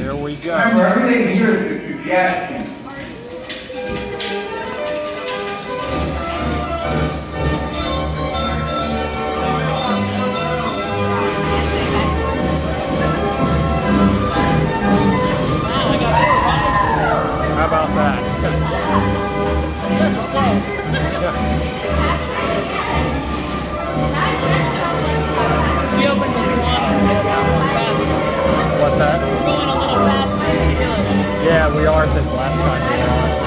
There we go. Remember, everything here is a suggestion. How about that? We Right.